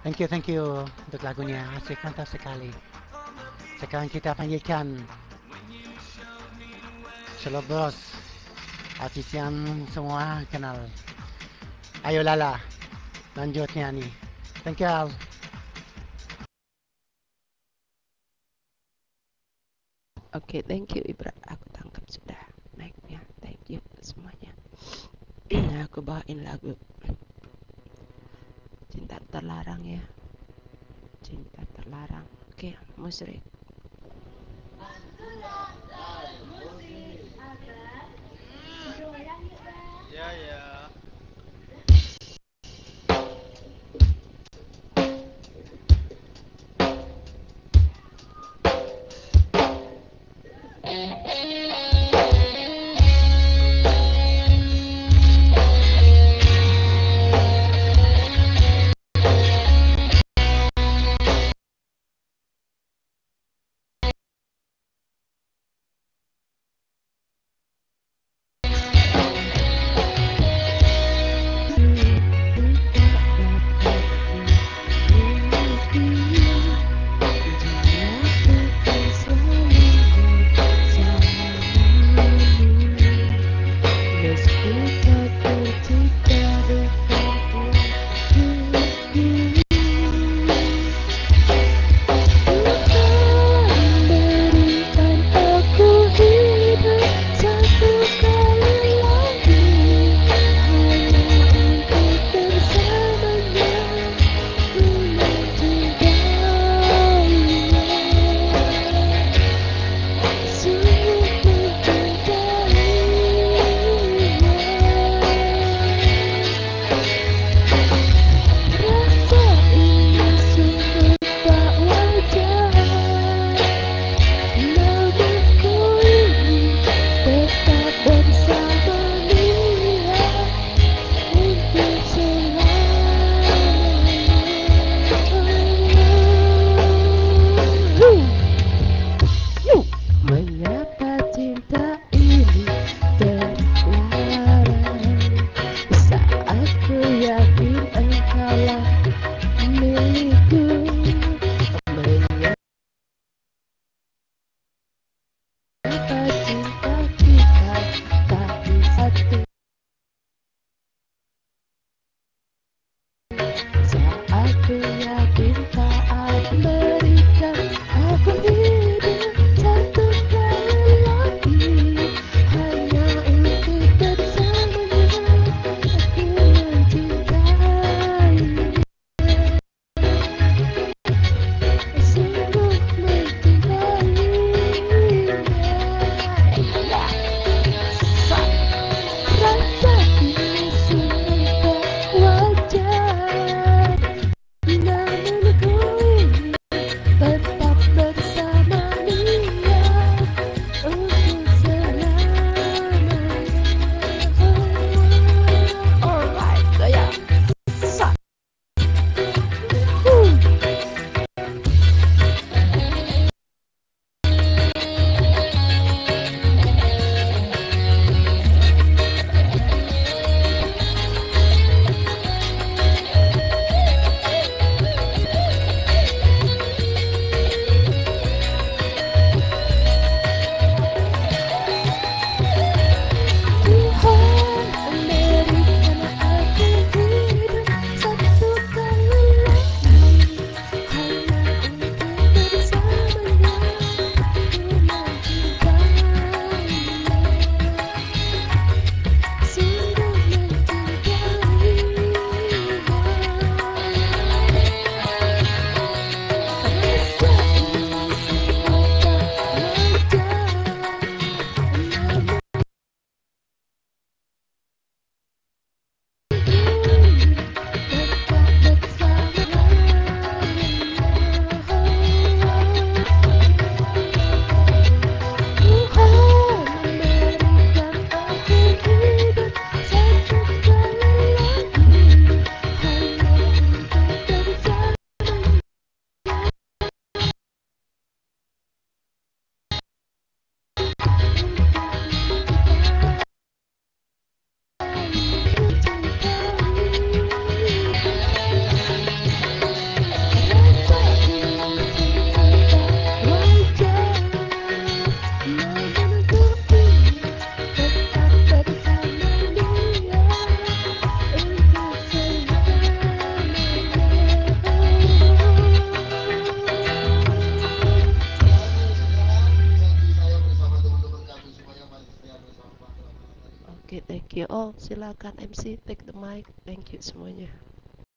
Thank you, thank you untuk lagunya. Asik, mantap sekali. Sekarang kita panggilkan Solo Bros. Artis semua kenal. Ayo Lala. Lanjut nyanyi. Thank you Al. Oke, thank you Ibra. Aku tangkap sudah mic-nya. Thank you semuanya. aku bawain lagu terlarang ya. Cinta terlarang. Oke musrik ya ya. Yeah. Thank you. Oh, silakan MC take the mic. Thank you semuanya.